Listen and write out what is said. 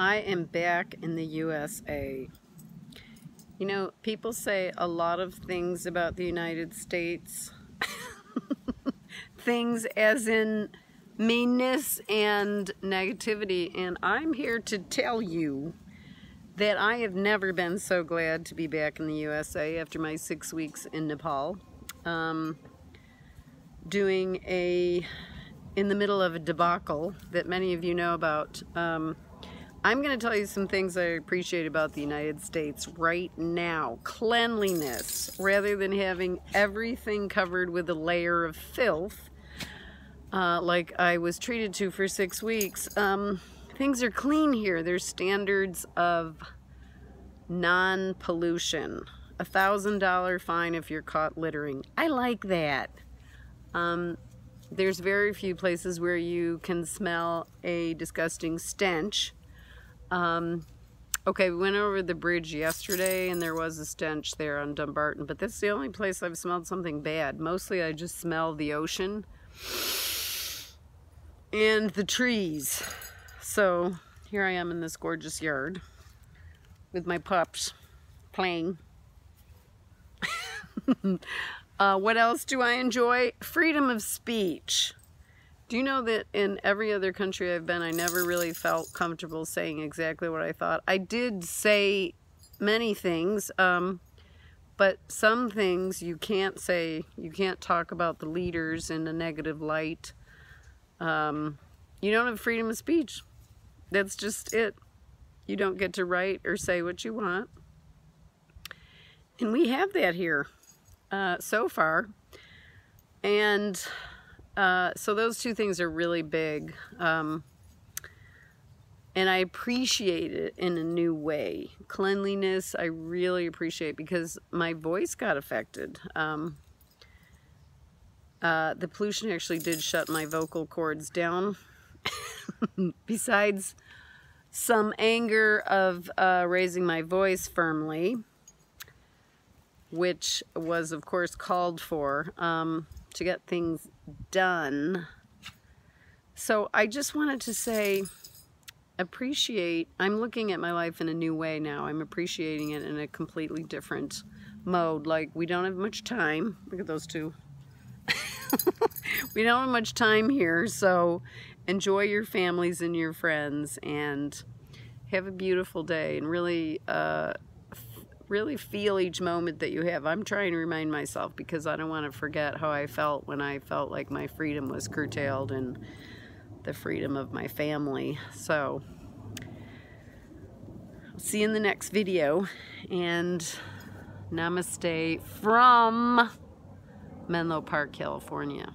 I am back in the USA. You know, people say a lot of things about the United States. things as in meanness and negativity. And I'm here to tell you that I have never been so glad to be back in the USA after my six weeks in Nepal. Um, doing a, in the middle of a debacle that many of you know about. Um, I'm going to tell you some things I appreciate about the United States right now. Cleanliness, rather than having everything covered with a layer of filth, uh, like I was treated to for six weeks. Um, things are clean here. There's standards of non-pollution. A thousand dollar fine if you're caught littering. I like that. Um, there's very few places where you can smell a disgusting stench um, okay, we went over the bridge yesterday and there was a stench there on Dumbarton, but that's the only place I've smelled something bad. Mostly I just smell the ocean and the trees. So here I am in this gorgeous yard with my pups playing. uh, what else do I enjoy? Freedom of speech. Do you know that in every other country I've been, I never really felt comfortable saying exactly what I thought? I did say many things, um, but some things you can't say. You can't talk about the leaders in a negative light. Um, you don't have freedom of speech. That's just it. You don't get to write or say what you want. And we have that here uh, so far. And uh, so those two things are really big. Um, and I appreciate it in a new way. Cleanliness, I really appreciate because my voice got affected. Um, uh, the pollution actually did shut my vocal cords down. Besides some anger of uh, raising my voice firmly, which was of course called for. Um, to get things done. So I just wanted to say, appreciate, I'm looking at my life in a new way now. I'm appreciating it in a completely different mode. Like, we don't have much time. Look at those two. we don't have much time here, so enjoy your families and your friends and have a beautiful day and really uh, really feel each moment that you have. I'm trying to remind myself because I don't want to forget how I felt when I felt like my freedom was curtailed and the freedom of my family. So, see you in the next video and namaste from Menlo Park, California.